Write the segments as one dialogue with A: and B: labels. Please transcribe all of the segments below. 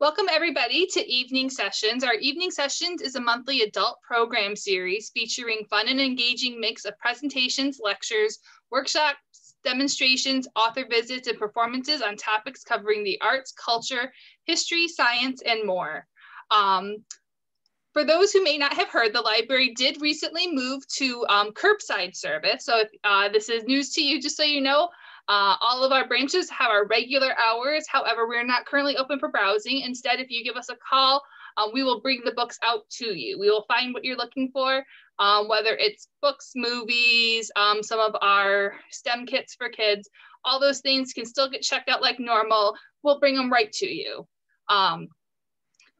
A: Welcome everybody to Evening Sessions. Our Evening Sessions is a monthly adult program series featuring fun and engaging mix of presentations, lectures, workshops, demonstrations, author visits, and performances on topics covering the arts, culture, history, science, and more. Um, for those who may not have heard, the library did recently move to um, curbside service. So if uh, this is news to you, just so you know, uh, all of our branches have our regular hours. However, we're not currently open for browsing. Instead, if you give us a call, um, we will bring the books out to you. We will find what you're looking for, um, whether it's books, movies, um, some of our STEM kits for kids, all those things can still get checked out like normal. We'll bring them right to you. Um,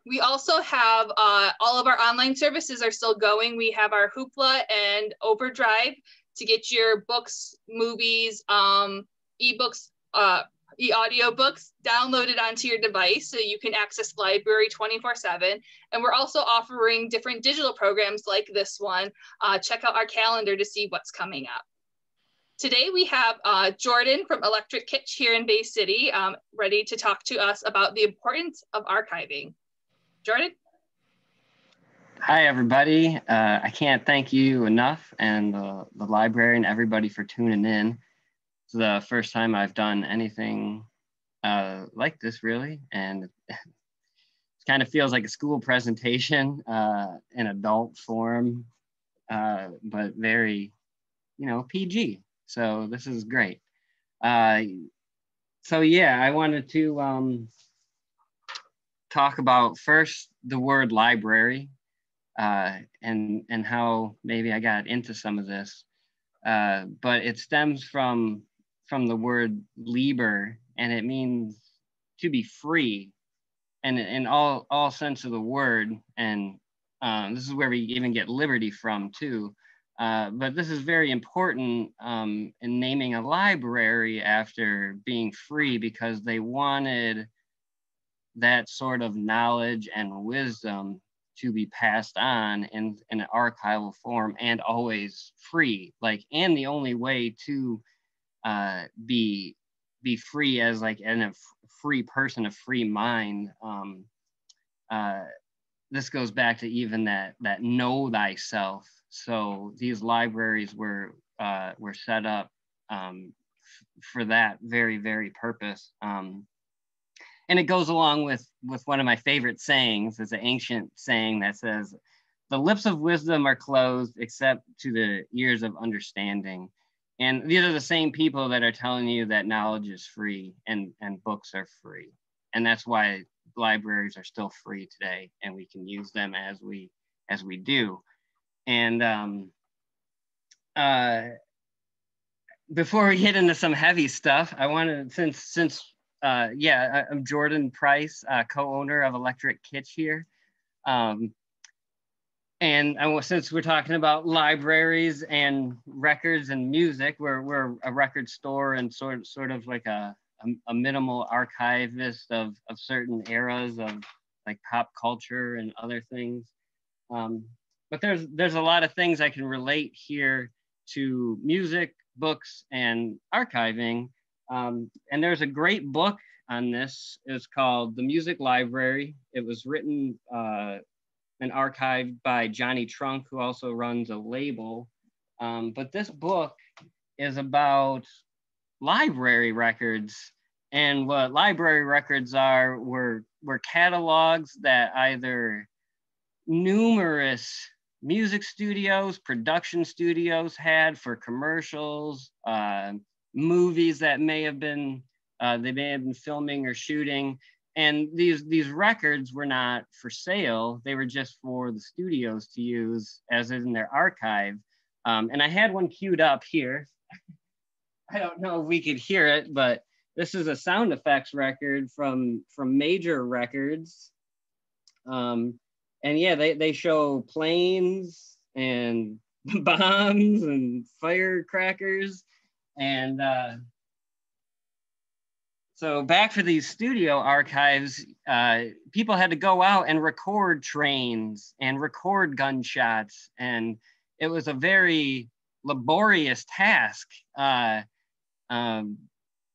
A: we also have uh, all of our online services are still going. We have our Hoopla and Overdrive to get your books, movies, um, ebooks, uh, e-audiobooks downloaded onto your device so you can access the library 24 7 and we're also offering different digital programs like this one. Uh, check out our calendar to see what's coming up. Today we have uh, jordan from electric kitsch here in bay city um, ready to talk to us about the importance of archiving. Jordan
B: Hi, everybody. Uh, I can't thank you enough and the, the library and everybody for tuning in it's the first time I've done anything uh, like this really. And it kind of feels like a school presentation uh, in adult form, uh, but very, you know, PG. So this is great. Uh, so yeah, I wanted to um, talk about first the word library uh, and and how maybe I got into some of this. Uh, but it stems from from the word liber, and it means to be free, and in all all sense of the word. And um, this is where we even get liberty from too. Uh, but this is very important um, in naming a library after being free because they wanted that sort of knowledge and wisdom to be passed on in, in an archival form and always free. Like, and the only way to uh, be be free as like and a free person, a free mind. Um, uh, this goes back to even that that know thyself. So these libraries were uh, were set up um, for that very very purpose. Um, and it goes along with with one of my favorite sayings. It's an ancient saying that says, "The lips of wisdom are closed except to the ears of understanding." And these are the same people that are telling you that knowledge is free and, and books are free. And that's why libraries are still free today and we can use them as we as we do. And um, uh, before we get into some heavy stuff, I want to since since uh, yeah, I'm Jordan Price, uh, co-owner of Electric Kitsch here. Um, and, and since we're talking about libraries and records and music, we're, we're a record store and sort, sort of like a, a, a minimal archivist of, of certain eras of like pop culture and other things. Um, but there's, there's a lot of things I can relate here to music, books, and archiving. Um, and there's a great book on this. It's called The Music Library. It was written uh, and archived by Jonny Trunk, who also runs a label. Um, but this book is about library records. And what library records are were, were catalogs that either numerous music studios, production studios had for commercials, uh, movies that may have been, uh, they may have been filming or shooting. And these these records were not for sale. They were just for the studios to use as in their archive. Um, and i had one queued up here. I don't know if we could hear it but this is a sound effects record from from major records. Um, and yeah they, they show planes and bombs and firecrackers and uh, so back for these studio archives, uh, people had to go out and record trains and record gunshots, and it was a very laborious task. Uh, um,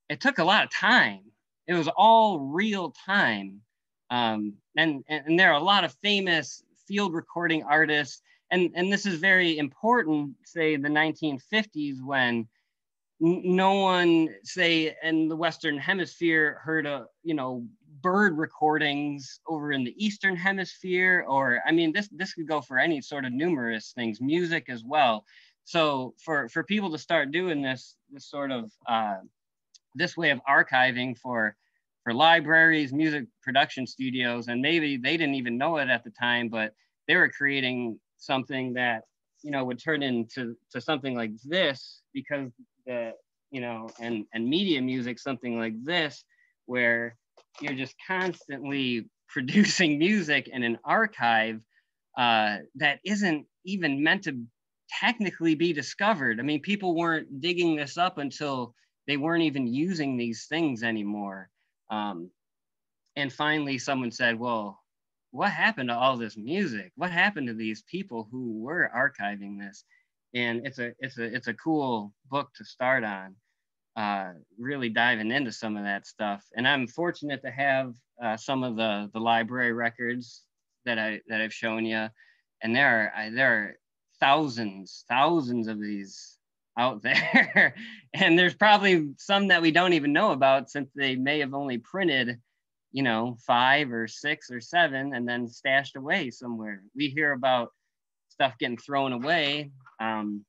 B: it took a lot of time. It was all real time. Um, and, and there are a lot of famous field recording artists. And, and this is very important, say the 1950s when no one say in the western hemisphere heard a you know bird recordings over in the eastern hemisphere or i mean this this could go for any sort of numerous things music as well. So for for people to start doing this this sort of uh, this way of archiving for for libraries music production studios and maybe they didn't even know it at the time but they were creating something that you know would turn into to something like this because you know and and media music something like this where you're just constantly producing music in an archive uh, that isn't even meant to technically be discovered. I mean, people weren't digging this up until they weren't even using these things anymore. Um, and finally, someone said, Well, what happened to all this music? What happened to these people who were archiving this? And it's a it's a it's a cool book to start on, uh, really diving into some of that stuff. And I'm fortunate to have uh, some of the the library records that I that I've shown you, and there are I, there are thousands, thousands of these out there. and there's probably some that we don't even know about since they may have only printed, you know, five or six or seven and then stashed away somewhere. We hear about stuff getting thrown away um,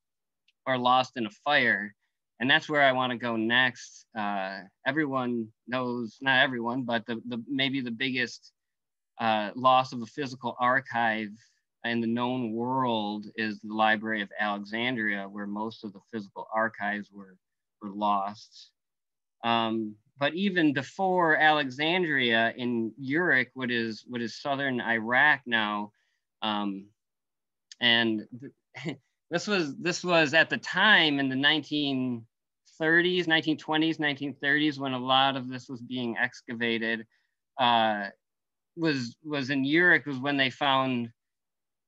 B: or lost in a fire. And that's where I want to go next. Uh, everyone knows, not everyone, but the, the maybe the biggest uh, loss of a physical archive in the known world is the Library of Alexandria, where most of the physical archives were, were lost. Um, but even before Alexandria in Uruk, what is what is southern Iraq now, um, and th- this was this was at the time in the 1930s, 1920s, 1930s when a lot of this was being excavated. Uh, was was in Uruk was when they found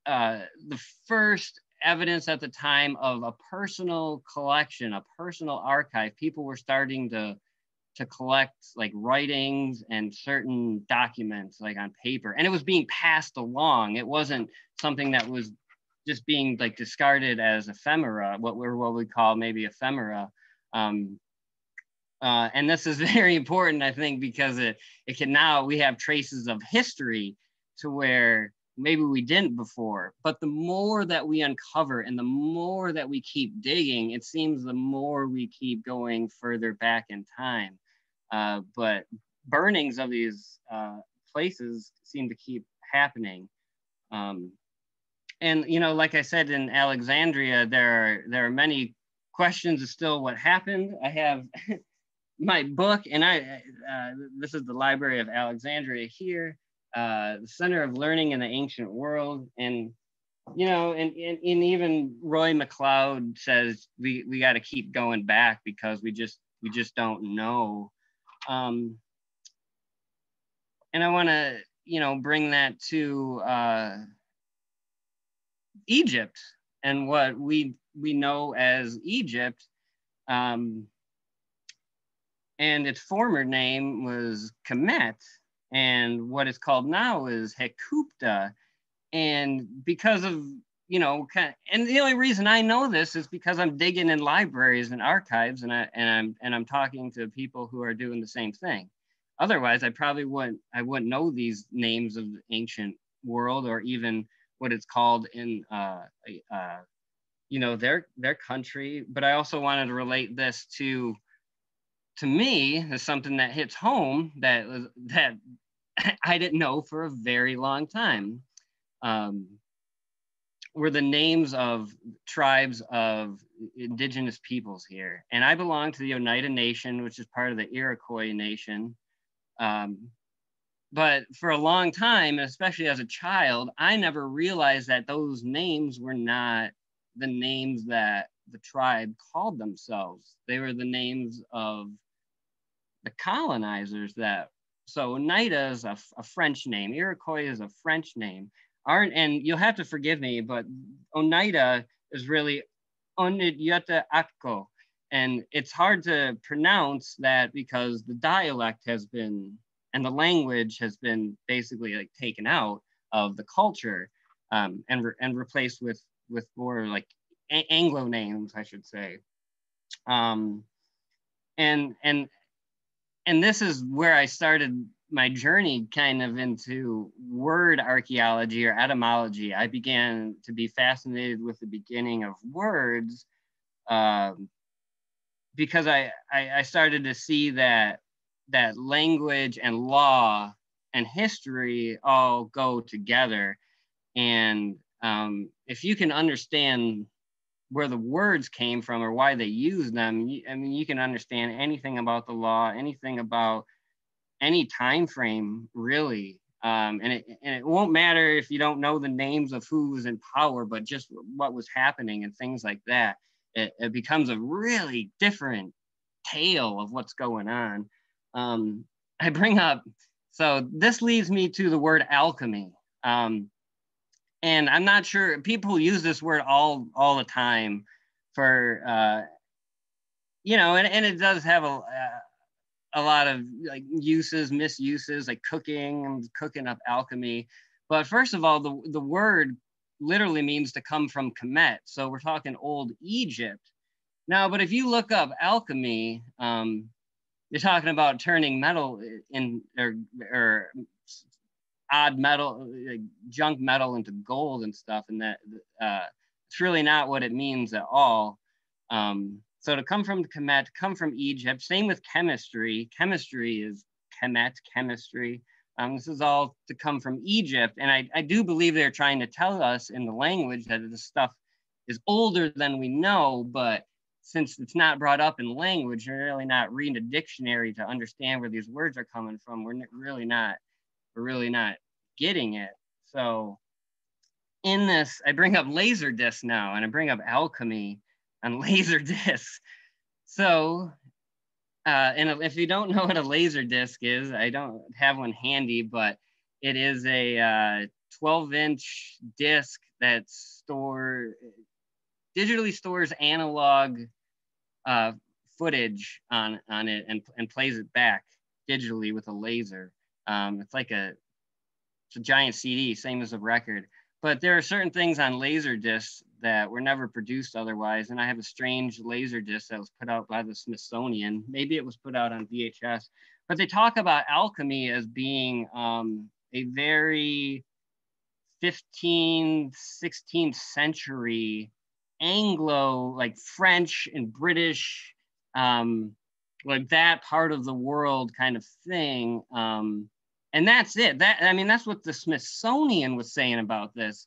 B: uh, the first evidence at the time of a personal collection, a personal archive. People were starting to to collect like writings and certain documents like on paper and it was being passed along it wasn't something that was just being like discarded as ephemera what we're what we call maybe ephemera um, uh, and this is very important i think because it it can now we have traces of history to where maybe we didn't before but the more that we uncover and the more that we keep digging it seems the more we keep going further back in time. Uh, but burnings of these uh, places seem to keep happening um, and you know like i said in alexandria there are there are many questions of still what happened i have my book and i uh, this is the library of alexandria here uh, the center of learning in the ancient world. And, you know, and, and, and even Roy MacLeod says we, we got to keep going back because we just, we just don't know. Um, and I want to, you know, bring that to uh, Egypt and what we, we know as Egypt. Um, and its former name was Kemet and what is called now is Hekupta. And because of, you know, kind and the only reason I know this is because I'm digging in libraries and archives and, I, and I'm and I'm talking to people who are doing the same thing. Otherwise, I probably wouldn't I wouldn't know these names of the ancient world or even what it's called in uh, uh, you know their their country. But I also wanted to relate this to to me is something that hits home that that I didn't know for a very long time. Um, were the names of tribes of indigenous peoples here. And I belong to the Oneida Nation, which is part of the Iroquois Nation. Um, but for a long time, especially as a child, I never realized that those names were not the names that the tribe called themselves. They were the names of the colonizers that so Oneida is a, a, French name, Iroquois is a French name. Aren't and you'll have to forgive me, but Oneida is really Onidyuta Akko. And it's hard to pronounce that because the dialect has been and the language has been basically like taken out of the culture um, and re- and replaced with with more like a- Anglo names, I should say. Um, and and and this is where I started my journey kind of into word archaeology or etymology. I began to be fascinated with the beginning of words um, because I, I, I started to see that that language and law and history all go together. And um, if you can understand where the words came from or why they use them, I mean, you can understand anything about the law, anything about any time frame, really. Um, and, it, and it won't matter if you don't know the names of who was in power, but just what was happening and things like that. It, it becomes a really different tale of what's going on. Um, I bring up, so this leads me to the word alchemy. Um, and I'm not sure people use this word all all the time for uh, you know, and, and it does have a uh, a lot of like uses, misuses, like cooking and cooking up alchemy. But first of all, the the word literally means to come from Kemet, so we're talking Old Egypt. Now, but if you look up alchemy, um, you're talking about turning metal in or, or odd metal, like junk metal into gold and stuff. And that uh, it's really not what it means at all. Um, so to come from Kemet, come from Egypt, same with chemistry. Chemistry is Kemet, chemistry. Um, this is all to come from Egypt. And I, I do believe they're trying to tell us in the language that this stuff is older than we know, but since it's not brought up in language, you're really not reading a dictionary to understand where these words are coming from. We're really not we're really not getting it. So in this, I bring up laser disc now and I bring up alchemy and laser disc. So, uh, and if you don't know what a laser disc is, I don't have one handy, but it is a uh, 12 inch disc that store digitally stores analog uh, footage on on it and, and plays it back digitally with a laser. Um, it's like a it's a giant CD, same as a record. But there are certain things on laser discs that were never produced otherwise. And I have a strange laser disc that was put out by the Smithsonian. Maybe it was put out on VHS. But they talk about alchemy as being um, a very 15th, 16th century Anglo, like French and British, um, like that part of the world kind of thing. Um, and that's it. That I mean, that's what the Smithsonian was saying about this.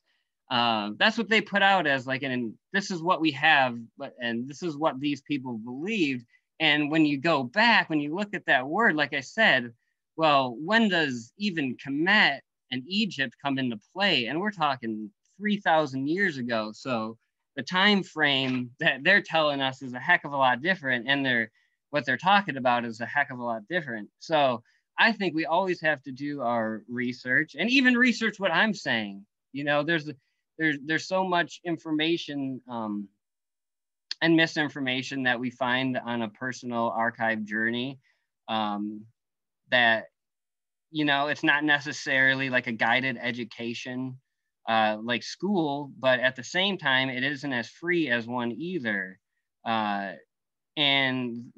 B: Uh, that's what they put out as like, and this is what we have, but and this is what these people believed. And when you go back, when you look at that word, like I said, well, when does even Kemet and Egypt come into play? And we're talking 3,000 years ago. So the time frame that they're telling us is a heck of a lot different, and they're what they're talking about is a heck of a lot different. So I think we always have to do our research and even research what I'm saying. You know, there's there's there's so much information um, and misinformation that we find on a personal archive journey um, that you know it's not necessarily like a guided education uh, like school, but at the same time, it isn't as free as one either. Uh, and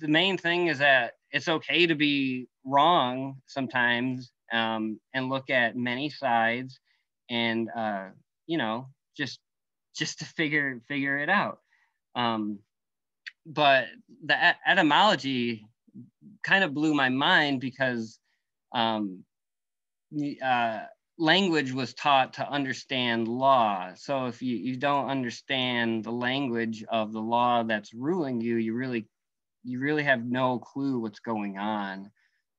B: the main thing is that it's okay to be wrong sometimes um, and look at many sides and uh, you know just just to figure figure it out um, but the etymology kind of blew my mind because um, uh, language was taught to understand law so if you, you don't understand the language of the law that's ruling you you really you really have no clue what's going on.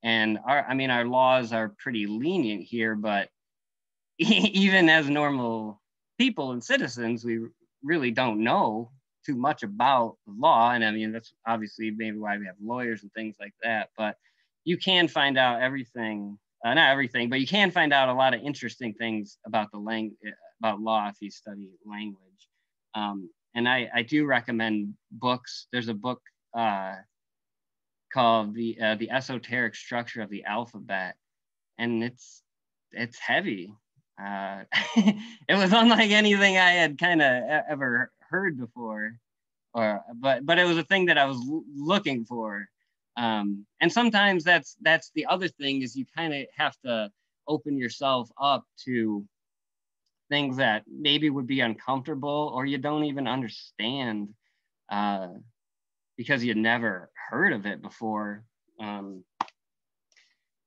B: And our, I mean, our laws are pretty lenient here, but even as normal people and citizens, we really don't know too much about law. And I mean, that's obviously maybe why we have lawyers and things like that. But you can find out everything, uh, not everything, but you can find out a lot of interesting things about the language, about law if you study language. Um, and I, I do recommend books. There's a book uh, called the uh, the esoteric structure of the alphabet, and it's it's heavy. Uh, it was unlike anything I had kind of ever heard before, or but but it was a thing that I was looking for. Um, and sometimes that's that's the other thing is you kind of have to open yourself up to things that maybe would be uncomfortable or you don't even understand uh, because you never heard of it before. Um,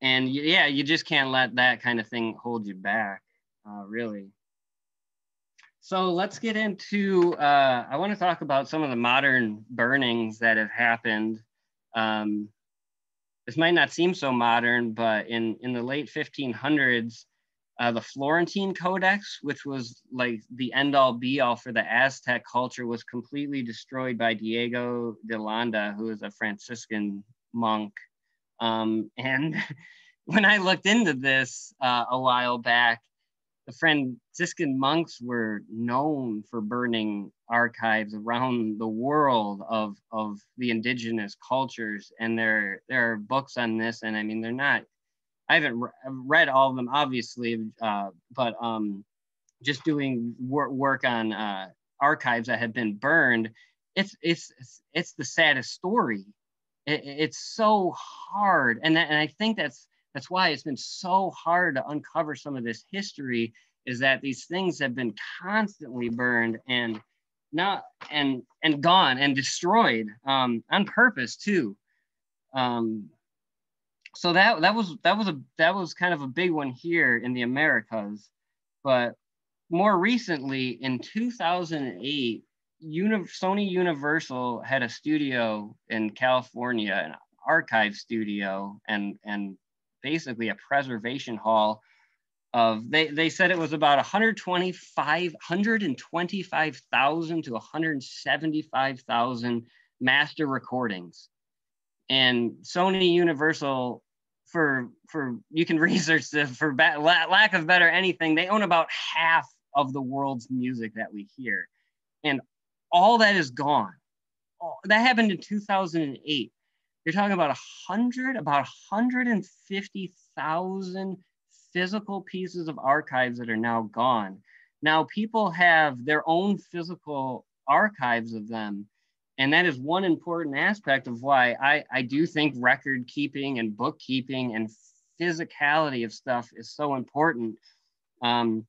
B: and yeah, you just can't let that kind of thing hold you back, uh, really. So let's get into, uh, I want to talk about some of the modern burnings that have happened. Um, this might not seem so modern, but in, in the late 1500s, uh, the Florentine Codex, which was like the end all be all for the Aztec culture, was completely destroyed by Diego de Landa, who is a Franciscan monk. Um, and when I looked into this uh, a while back, the Franciscan monks were known for burning archives around the world of, of the indigenous cultures. And there, there are books on this, and I mean, they're not I haven't re- read all of them, obviously, uh, but um, just doing wor- work on uh, archives that have been burned, it's it's it's the saddest story. It, it's so hard, and that, and I think that's that's why it's been so hard to uncover some of this history. Is that these things have been constantly burned and not and and gone and destroyed um, on purpose too. Um, so that that was that was a that was kind of a big one here in the Americas, but more recently in 2008, Uni- Sony Universal had a studio in California, an archive studio, and and basically a preservation hall of they they said it was about 125 125,000 to 175,000 master recordings. And Sony Universal for for you can research this for ba- lack of better anything they own about half of the world's music that we hear. And all that is gone. That happened in 2008 you're talking about a hundred about 150,000 physical pieces of archives that are now gone now people have their own physical archives of them and that is one important aspect of why I, I do think record keeping and bookkeeping and physicality of stuff is so important um,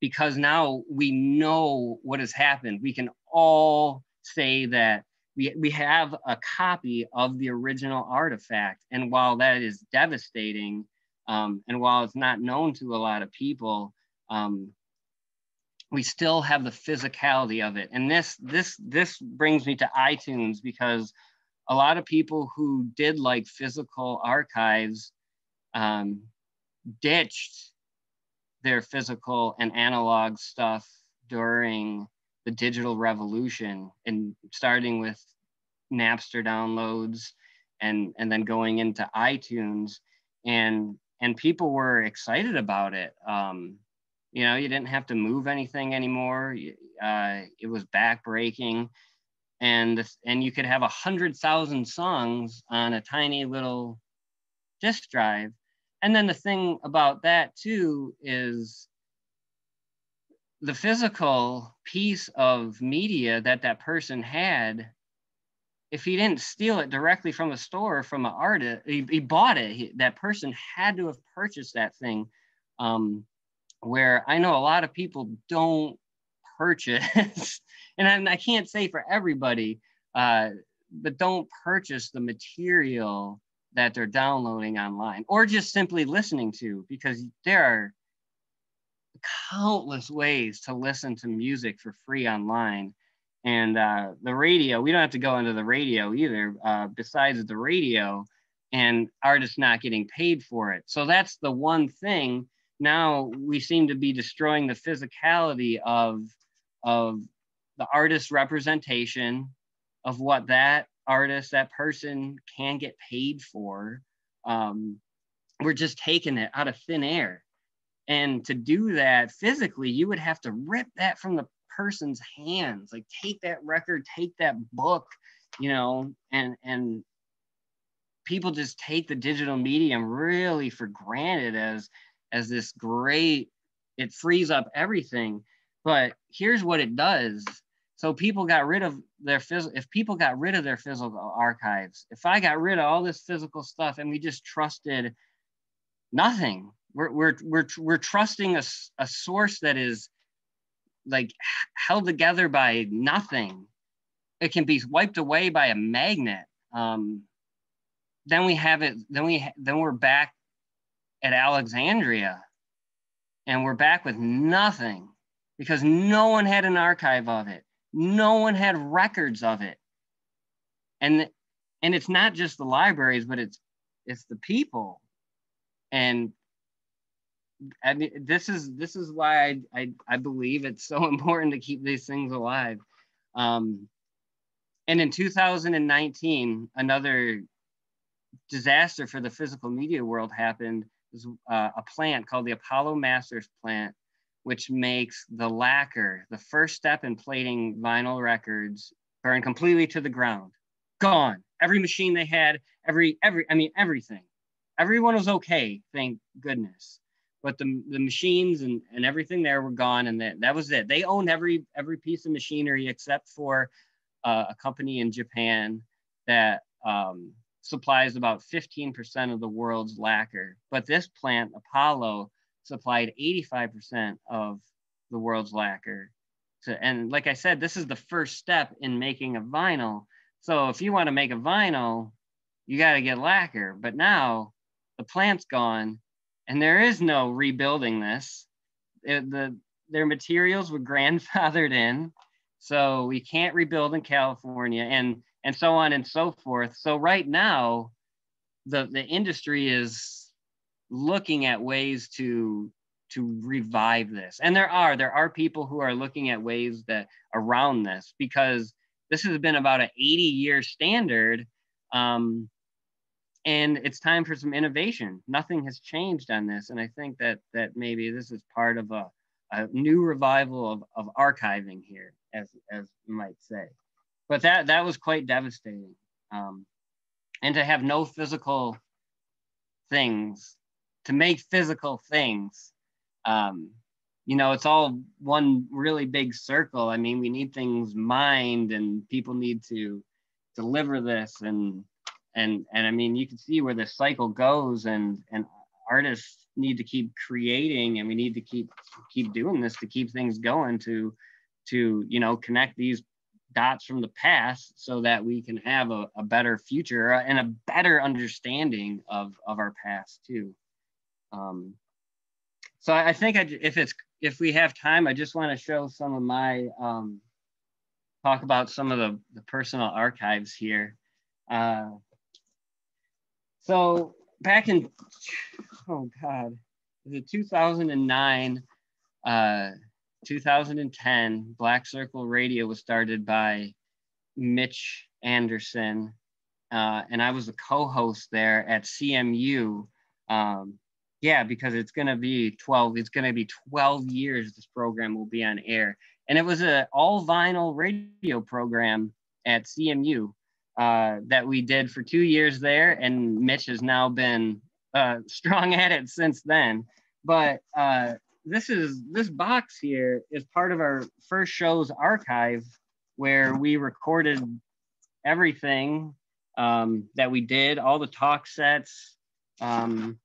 B: because now we know what has happened. We can all say that we, we have a copy of the original artifact. And while that is devastating, um, and while it's not known to a lot of people, um, we still have the physicality of it. And this this this brings me to iTunes because a lot of people who did like physical archives um, ditched their physical and analog stuff during the digital revolution and starting with Napster downloads and and then going into iTunes and and people were excited about it. Um, you know, you didn't have to move anything anymore. Uh, it was backbreaking, and and you could have a hundred thousand songs on a tiny little disk drive. And then the thing about that too is the physical piece of media that that person had if he didn't steal it directly from a store or from an artist he, he bought it he, that person had to have purchased that thing um, where I know a lot of people don't purchase, and I, I, can't say for everybody, uh, but don't purchase the material that they're downloading online or just simply listening to because there are countless ways to listen to music for free online. And uh, the radio, we don't have to go into the radio either, uh, besides the radio and artists not getting paid for it. So that's the one thing. Now we seem to be destroying the physicality of of the artist representation of what that artist that person can get paid for. Um, we're just taking it out of thin air. And to do that physically you would have to rip that from the person's hands like take that record take that book you know and and people just take the digital medium really for granted as as this great it frees up everything. But here's what it does. So people got rid of their physical if people got rid of their physical archives if i got rid of all this physical stuff and we just trusted nothing we're we're we're, we're trusting a, a source that is like held together by nothing. It can be wiped away by a magnet. Um, then we have it then we then we're back at alexandria. And we're back with nothing because no one had an archive of it. No one had records of it. And and it's not just the libraries but it's it's the people. And I mean, this is this is why I, I, I believe it's so important to keep these things alive. Um, and in 2019, another disaster for the physical media world happened. Was, uh, a plant called the Apollo Masters plant, which makes the lacquer, the first step in plating vinyl records, burn completely to the ground. Gone. Every machine they had, every every I mean everything. Everyone was okay, thank goodness but the, the machines and, and everything there were gone and that, that was it. They owned every every piece of machinery except for uh, a company in japan that um, supplies about 15% of the world's lacquer. But this plant apollo supplied 85% of the world's lacquer to, and like i said this is the first step in making a vinyl. So if you want to make a vinyl you got to get lacquer. But now the plant's gone and there is no rebuilding this. It, the their materials were grandfathered in, so we can't rebuild in California, and and so on and so forth. So right now, the the industry is looking at ways to to revive this, and there are there are people who are looking at ways that around this because this has been about an 80 year standard um, and it's time for some innovation. Nothing has changed on this, and I think that that maybe this is part of a, a new revival of, of archiving here, as as you might say. But that that was quite devastating, um, and to have no physical things, to make physical things, um, you know, it's all one really big circle. I mean, we need things mined, and people need to deliver this and and and i mean you can see where the cycle goes and and artists need to keep creating and we need to keep keep doing this to keep things going to to you know connect these dots from the past so that we can have a, a better future and a better understanding of of our past too. Um, so i think I, if it's if we have time i just want to show some of my um, talk about some of the, the personal archives here. Uh, so back in, oh God, the 2009, uh, 2010, Black Circle Radio was started by Mitch Anderson. Uh, and I was a co-host there at CMU. Um, yeah, because it's to be 12, it's going to be 12 years this program will be on air. And it was an all vinyl radio program at CMU uh, that we did for two years there, and Mitch has now been uh, strong at it since then. But uh, this is this box here is part of our first show's archive, where we recorded everything um, that we did, all the talk sets. Um,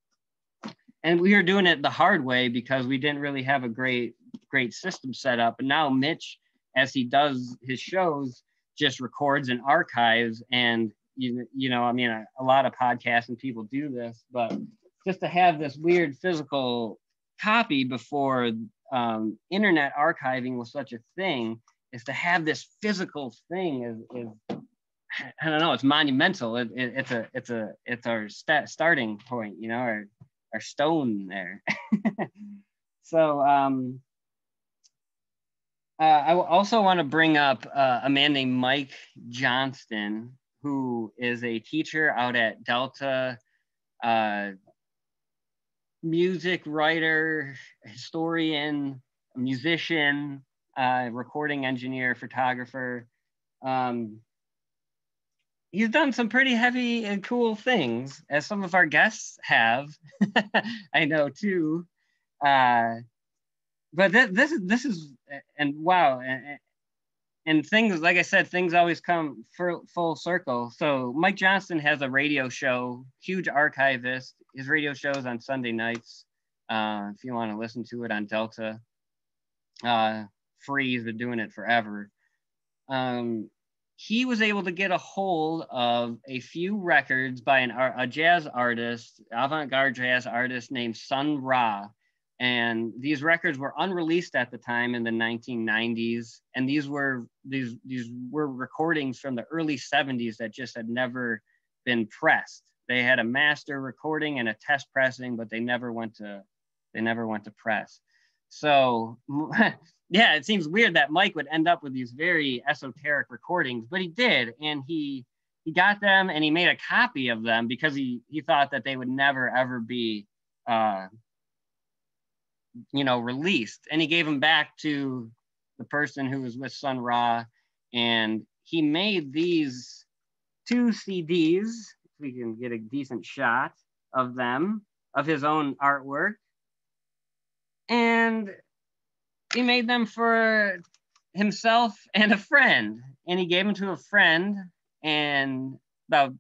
B: and we were doing it the hard way because we didn't really have a great great system set up. And now Mitch, as he does his shows, just records and archives. And you, you know i mean a, a lot of podcasts and people do this but just to have this weird physical copy before um, internet archiving was such a thing is to have this physical thing is, is I don't know it's monumental. It, it, it's a it's a it's our st- starting point you know our our stone there. So um uh, I also want to bring up uh, a man named Mike Johnston, who is a teacher out at Delta, uh, music writer, historian, musician, uh, recording engineer, photographer. Um, he's done some pretty heavy and cool things, as some of our guests have. I know too. But th- this is this is and wow, and, and things like I said, things always come full circle. So Mike Johnston has a radio show, huge archivist. His radio shows on Sunday nights. Uh, if you want to listen to it on Delta, uh, free. He's been doing it forever. Um, he was able to get a hold of a few records by an, a jazz artist, avant-garde jazz artist named Sun Ra. And these records were unreleased at the time in the 1990s. And these were these these were recordings from the early 70s that just had never been pressed. They had a master recording and a test pressing, but they never went to they never went to press. So yeah, it seems weird that Mike would end up with these very esoteric recordings, but he did, and he he got them and he made a copy of them because he he thought that they would never ever be uh, you know released, and he gave them back to the person who was with Sun Ra, and he made these two CDs. If we can get a decent shot of them of his own artwork, and he made them for himself and a friend. And he gave them to a friend and about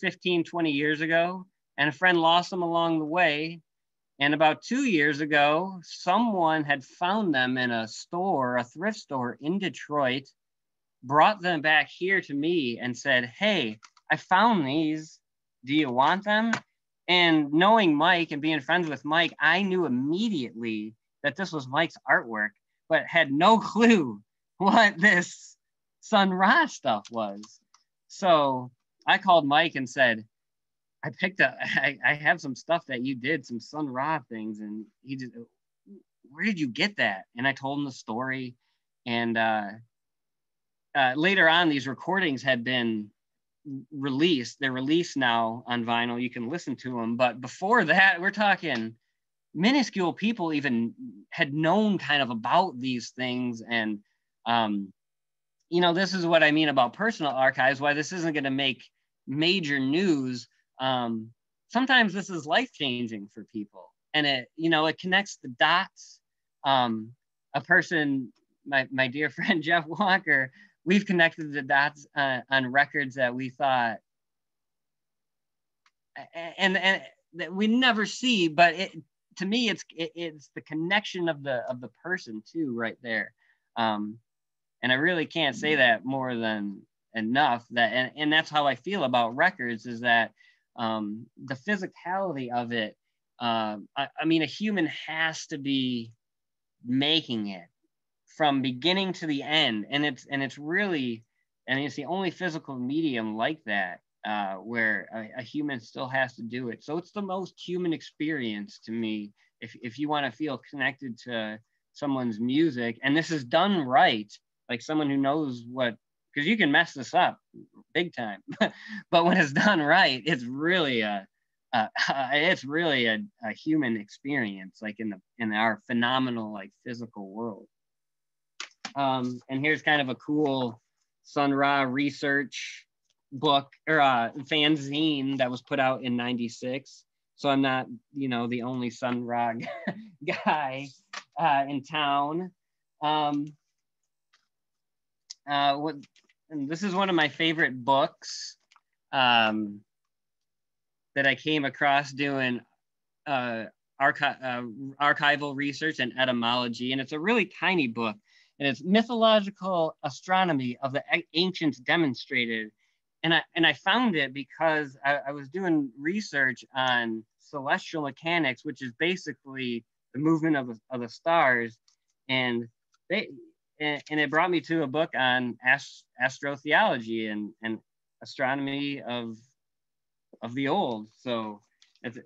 B: 15 20 years ago. And a friend lost them along the way and about two years ago someone had found them in a store a thrift store in detroit brought them back here to me and said hey i found these do you want them and knowing mike and being friends with mike i knew immediately that this was Mike's artwork, but had no clue what this Sun Ra stuff was. So I called Mike and said, I picked up, I, I have some stuff that you did, some Sun Ra things. And he just, where did you get that? And I told him the story. And uh, uh, later on, these recordings had been released. They're released now on vinyl. You can listen to them. But before that, we're talking minuscule people even had known kind of about these things and um, you know this is what i mean about personal archives why this isn't going to make major news um, sometimes this is life changing for people. And it you know it connects the dots. Um, a person my, my dear friend jeff walker we've connected the dots uh, on records that we thought and and that we never see but it to me it's it, it's the connection of the of the person too right there. Um and i really can't say that more than enough that and, and that's how i feel about records is that um the physicality of it um I, I mean a human has to be making it from beginning to the end and it's and it's really I mean, it's the only physical medium like that uh, where a, a, human still has to do it. So it's the most human experience to me. If, if you want to feel connected to someone's music, and this is done right, like someone who knows what, because you can mess this up big time, but when it's done right, it's really a, uh, it's really a, a human experience, like in the in our phenomenal like physical world. Um, and here's kind of a cool Sun Ra research book or uh, fanzine that was put out in 96 so i'm not you know the only sun Ra guy uh, in town. Um, uh, what and this is one of my favorite books um, that i came across doing uh, archi- uh, archival research and etymology. And it's a really tiny book and it's mythological astronomy of the ancients demonstrated. And I and I found it because I, I, was doing research on celestial mechanics, which is basically the movement of, of the stars, and they and, and it brought me to a book on ast- astrotheology and and astronomy of of the old. So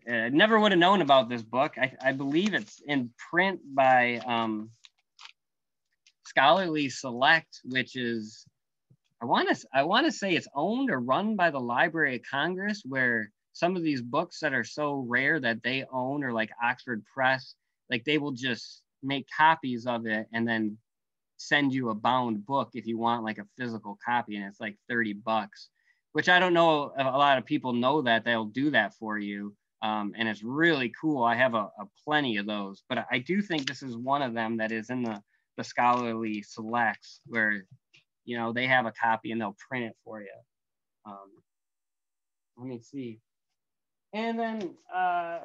B: I never would have known about this book. I, I believe it's in print by um, Scholarly Select, which is I want to I want to say it's owned or run by the Library of Congress, where some of these books that are so rare that they own, or like Oxford Press, like they will just make copies of it and then send you a bound book if you want like a physical copy, and it's like thirty bucks. which I don't know a lot of people know that they'll do that for you. Um, and it's really cool. I have a, a, plenty of those, but I do think this is one of them that is in the, the scholarly selects where, you know, they have a copy and they'll print it for you. Um, let me see. And then uh,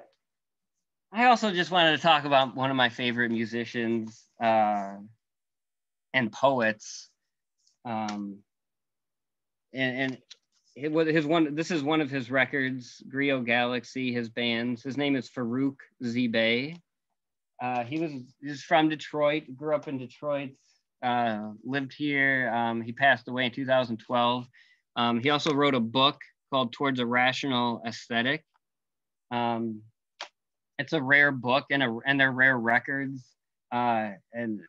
B: I also just wanted to talk about one of my favorite musicians uh, and poets. Um, and, and his one this is one of his records griot galaxy his bands. His name is farouk zebay uh, he was he's from detroit grew up in detroit uh, lived here. Um, he passed away in 2012 um, he also wrote a book called towards a rational aesthetic. Um, it's a rare book and a and they're rare records. Uh, and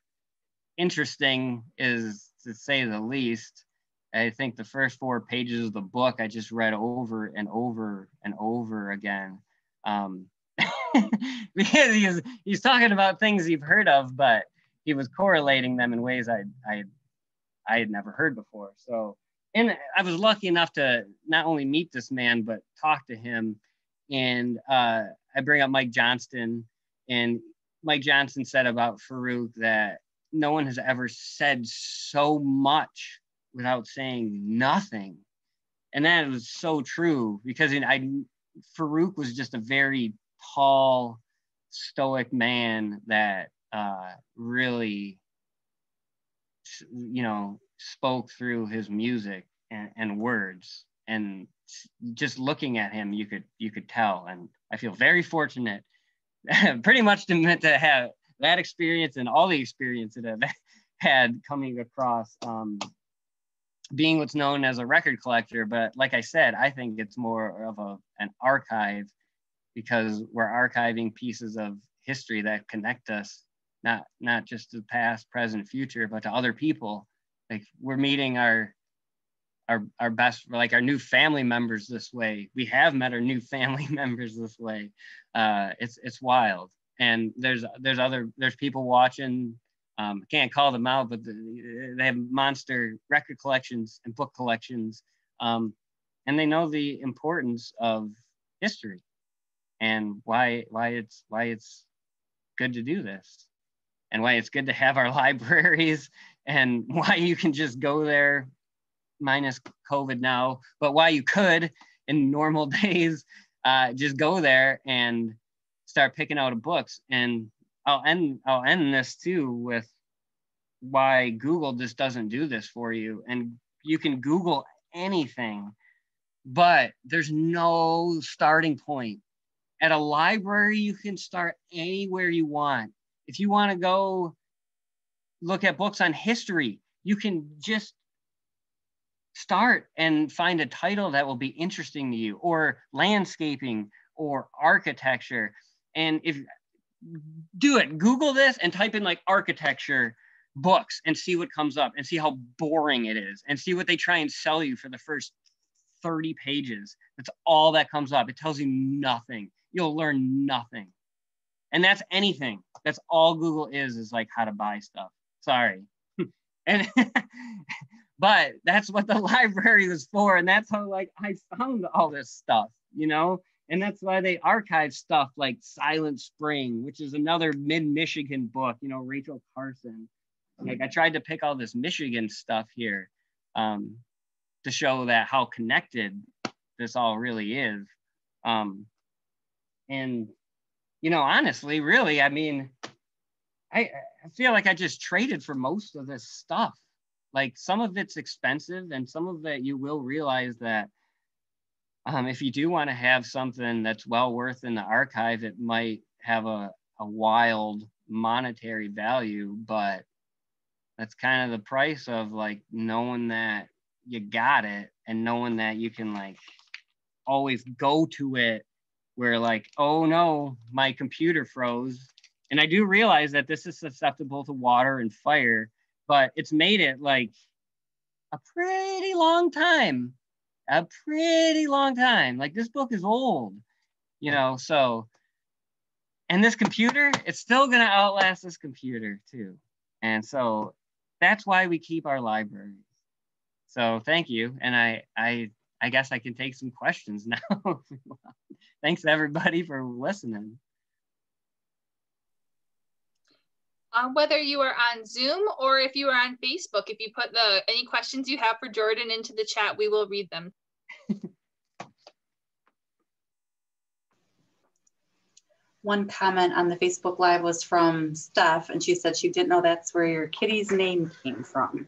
B: interesting is to say the least I think the first four pages of the book I just read over and over and over again. Um, because he's, he's talking about things you've heard of, but he was correlating them in ways I, I, I had never heard before. So, and I was lucky enough to not only meet this man, but talk to him. And uh, I bring up Mike Johnston, and Mike Johnston said about Faruq that no one has ever said so much without saying nothing. And that was so true because I Faruq was just a very tall, stoic man that uh, really, you know, spoke through his music and, and words. And just looking at him, you could you could tell. And I feel very fortunate, pretty much to, to have that experience and all the experience that I've had coming across um, being what's known as a record collector. But like I said, I think it's more of a, an archive because we're archiving pieces of history that connect us, not, not just to the past, present, future, but to other people. Like we're meeting our, our, our best, like our new family members this way. We have met our new family members this way. Uh, it's, it's wild. And there's, there's other, there's people watching. Um, can't call them out, but the, they have monster record collections and book collections, um, and they know the importance of history and why why it's why it's good to do this, and why it's good to have our libraries, and why you can just go there, minus COVID now, but why you could in normal days, uh, just go there and start picking out a books and I'll end I'll end this too with why Google just doesn't do this for you. And you can Google anything, but there's no starting point. At a library, you can start anywhere you want. If you want to go look at books on history, you can just start and find a title that will be interesting to you, or landscaping, or architecture. And if do it. Google this and type in like architecture books and see what comes up and see how boring it is and see what they try and sell you for the first 30 pages. That's all that comes up. It tells you nothing. You'll learn nothing. And that's anything. That's all Google is, is like how to buy stuff. Sorry. and but that's what the library was for. And that's how like I found all this stuff, you know? And that's why they archive stuff like Silent Spring, which is another mid-Michigan book, you know, Rachel Carson. Like I tried to pick all this Michigan stuff here um, to show that how connected this all really is. Um, and, you know, honestly, really, I mean, I, I feel like I just traded for most of this stuff. Like some of it's expensive and some of it you will realize that um, if you do want to have something that's well worth in the archive, it might have a, a wild monetary value, but that's kind of the price of like knowing that you got it and knowing that you can like always go to it where like, oh no, my computer froze. And I do realize that this is susceptible to water and fire, but it's made it like a pretty long time a pretty long time. Like this book is old, you know, so and this computer, it's still gonna outlast this computer too. And so that's why we keep our libraries. So thank you. And I I I guess I can take some questions now. Thanks everybody for listening.
A: Uh, whether you are on Zoom or if you are on Facebook, if you put the any questions you have for Jordan into the chat, we will read them.
C: One comment on the Facebook Live was from Steph, and she said she didn't know that's where your kitty's name came from.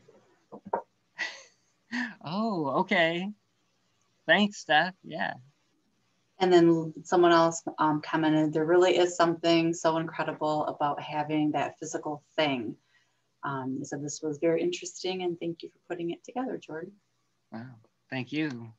B: oh, okay. Thanks, Steph. Yeah.
C: And then someone else um, commented, there really is something so incredible about having that physical thing. Um, they said this was very interesting and thank you for putting it together, Jordan.
B: Wow, thank you.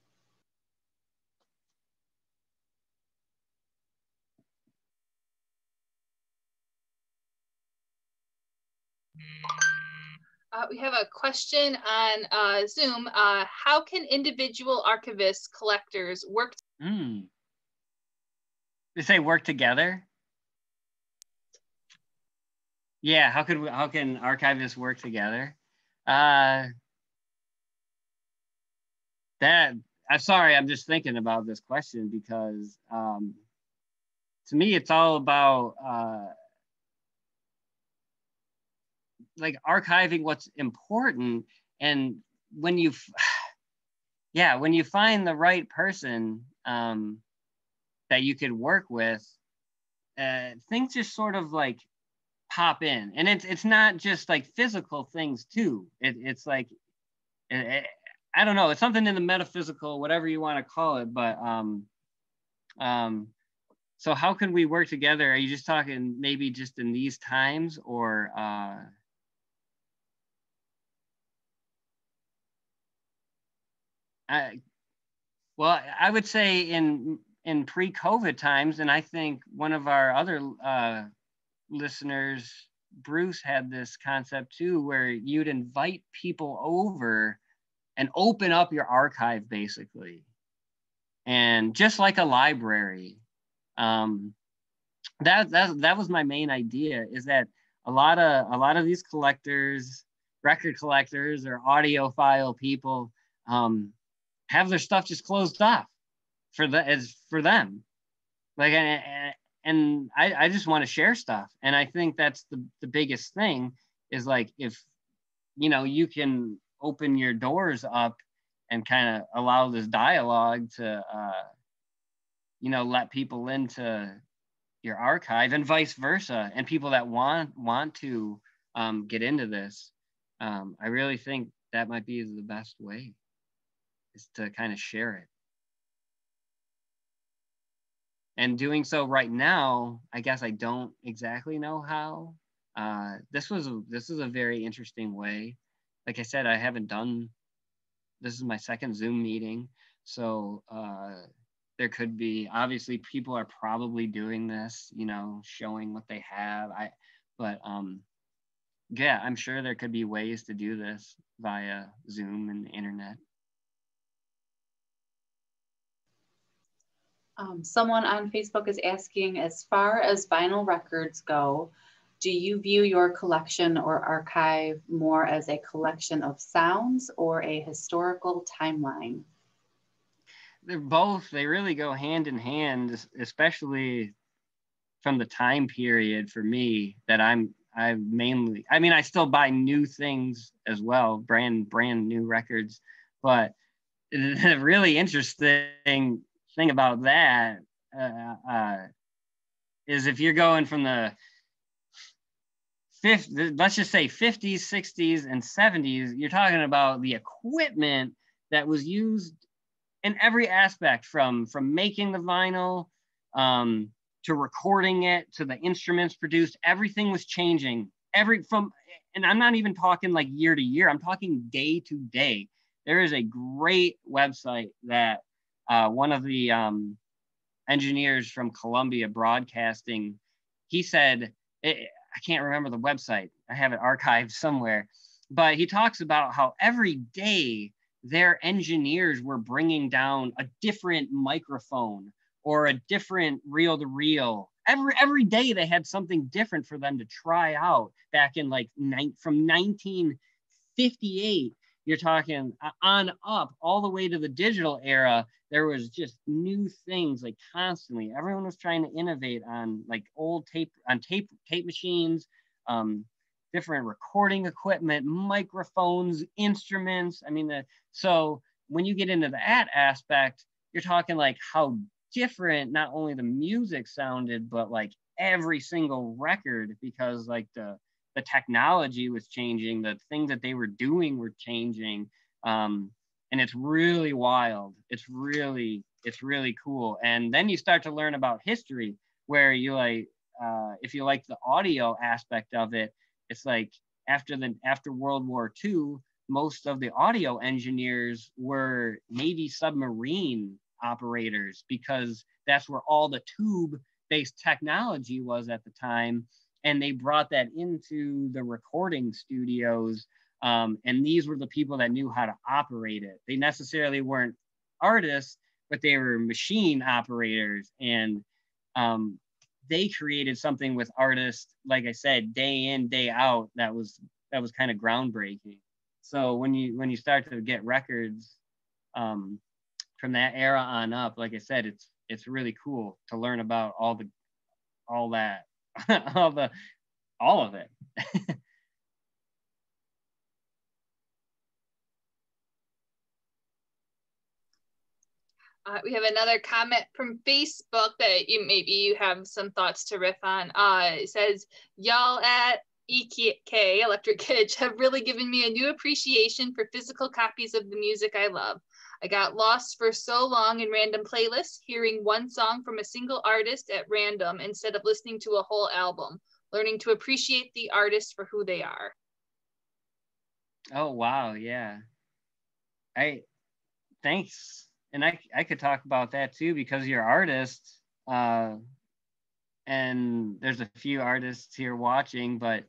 A: Uh, we have a question on uh, Zoom. Uh, how can individual archivists, collectors work?
B: Mm. Say work together. Yeah, how could we, how can archivists work together? Uh, that I'm sorry, I'm just thinking about this question because um, to me it's all about uh, like archiving what's important and when you yeah when you find the right person um, that you could work with uh, things just sort of like pop in. And it's it's not just like physical things too. It, it's like it, it, i don't know. It's something in the metaphysical whatever you want to call it but um um so how can we work together? Are you just talking maybe just in these times or uh I, well, I would say in in pre-COVID times, and I think one of our other uh, listeners, Bruce, had this concept too, where you'd invite people over and open up your archive, basically, and just like a library. Um, that that that was my main idea. Is that a lot of a lot of these collectors, record collectors, or audiophile people. Um, have their stuff just closed off for the as for them. Like and, and I, I just want to share stuff. And i think that's the, the biggest thing is like if you know you can open your doors up and kind of allow this dialogue to uh, you know let people into your archive and vice versa. And people that want want to um, get into this um, i really think that might be the best way is to kind of share it. And doing so right now, I guess I don't exactly know how. Uh, this was this is a very interesting way. Like I said, I haven't done. This is my second Zoom meeting, so uh, there could be obviously people are probably doing this, you know, showing what they have. I, but um, yeah, I'm sure there could be ways to do this via Zoom and the internet.
C: Um, someone on Facebook is asking, as far as vinyl records go, do you view your collection or archive more as a collection of sounds or a historical timeline?
B: They're both, they really go hand in hand, especially from the time period for me that I'm I mainly I mean I still buy new things as well, brand brand new records, but the really interesting thing about that uh, uh, is if you're going from the 50, let's just say 50s, 60s, and 70s, you're talking about the equipment that was used in every aspect from from making the vinyl um, to recording it to the instruments produced. Everything was changing. Every from and I'm not even talking like year to year. I'm talking day to day. There is a great website that uh, one of the um, engineers from Columbia Broadcasting, he said, eh, I can't remember the website, I have it archived somewhere, but he talks about how every day their engineers were bringing down a different microphone or a different reel to reel. Every, every day they had something different for them to try out back in like from 1958 you're talking on up all the way to the digital era there was just new things like constantly everyone was trying to innovate on like old tape on tape tape machines um, different recording equipment microphones instruments i mean the, so when you get into that aspect you're talking like how different not only the music sounded but like every single record because like the the technology was changing, the things that they were doing were changing. Um, and it's really wild. It's really, it's really cool. And then you start to learn about history where you like, uh, if you like the audio aspect of it, it's like after the after World War II, most of the audio engineers were Navy submarine operators because that's where all the tube based technology was at the time and they brought that into the recording studios um, and these were the people that knew how to operate it. They necessarily weren't artists but they were machine operators. And um, they created something with artists like i said day in day out that was that was kind of groundbreaking. So when you when you start to get records um, from that era on up like i said it's it's really cool to learn about all the all that all the all of it.
A: Uh, we have another comment from Facebook that you maybe you have some thoughts to riff on. Uh, it says, "Y'all at EK Electric Kitsch have really given me a new appreciation for physical copies of the music I love. I got lost for so long in random playlists, hearing one song from a single artist at random instead of listening to a whole album, learning to appreciate the artist for who they are.
B: Oh, wow. Yeah. I, thanks. And I, I could talk about that too because you're artist. Uh, and there's a few artists here watching, but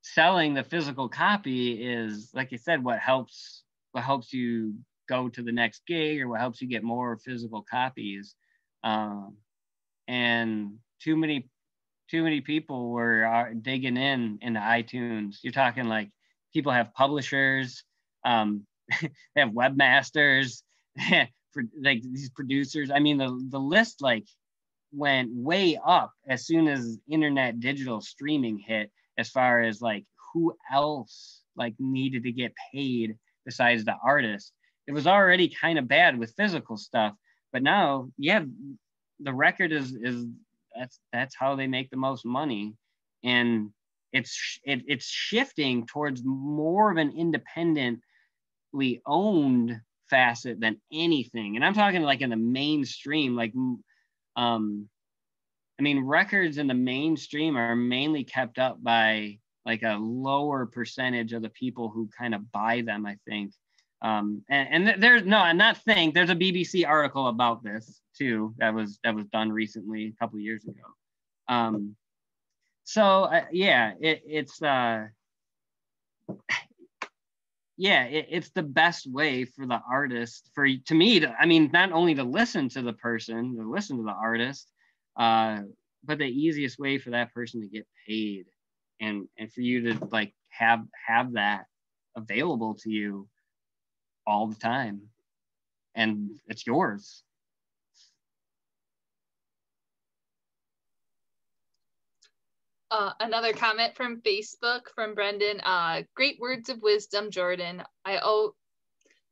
B: selling the physical copy is, like I said, what helps what helps you go to the next gig or what helps you get more physical copies. Um, and too many too many people were uh, digging in into iTunes. You're talking like people have publishers, um, they have webmasters, like these producers. I mean, the the list like went way up as soon as internet digital streaming hit, as far as like who else like needed to get paid besides the artist it was already kind of bad with physical stuff but now yeah the record is is that's that's how they make the most money and it's it, it's shifting towards more of an independently owned facet than anything and i'm talking like in the mainstream like um i mean records in the mainstream are mainly kept up by like a lower percentage of the people who kind of buy them i think um, and, and there's no, I'm not think there's a BBC article about this too that was that was done recently a couple years ago. Um, so uh, yeah, it, it's uh, yeah, it, it's the best way for the artist for to me to, I mean, not only to listen to the person, to listen to the artist, uh, but the easiest way for that person to get paid and and for you to like have have that available to you all the time. And it's yours
A: Uh, another comment from Facebook from Brendan. Uh, great words of wisdom, Jordan. I owe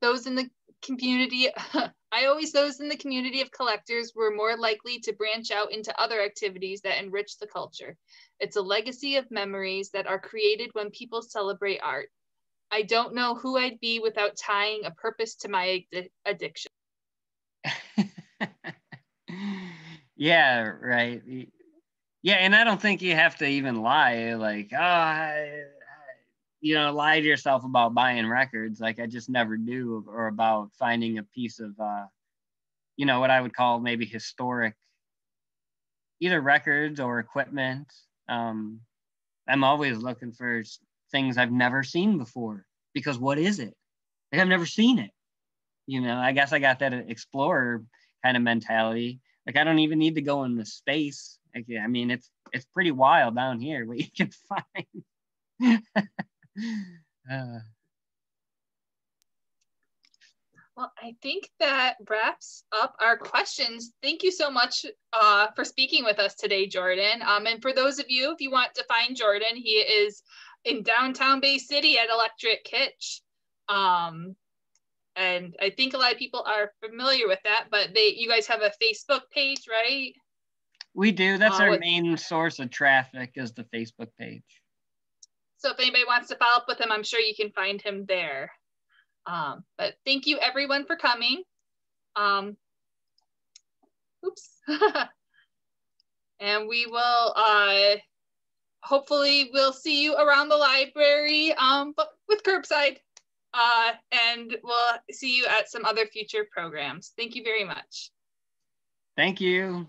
A: those in the community. I always those in the community of collectors were more likely to branch out into other activities that enrich the culture. It's a legacy of memories that are created when people celebrate art. I don't know who I'd be without tying a purpose to my ad- addiction.
B: yeah, right. Yeah, and I don't think you have to even lie, like, oh, I, you know, lie to yourself about buying records. Like I just never do, or about finding a piece of, uh, you know, what I would call maybe historic, either records or equipment. Um, I'm always looking for things I've never seen before because what is it? Like I've never seen it. You know, I guess I got that explorer kind of mentality. Like I don't even need to go into space. I mean, it's it's pretty wild down here what you can find. uh.
A: Well, I think that wraps up our questions. Thank you so much uh, for speaking with us today, Jordan. Um, and for those of you, if you want to find Jordan, he is in downtown Bay City at Electric Kitsch. Um, and I think a lot of people are familiar with that, but they you guys have a Facebook page, right?
B: We do. That's
A: Uh,
B: our main source of traffic is the Facebook page.
A: So if anybody wants to follow up with him, I'm sure you can find him there. Um, but thank you everyone for coming. Um, oops. and we will uh, hopefully we'll see you around the library um, but with curbside. Uh, and we'll see you at some other future programs. Thank you very much.
B: Thank you.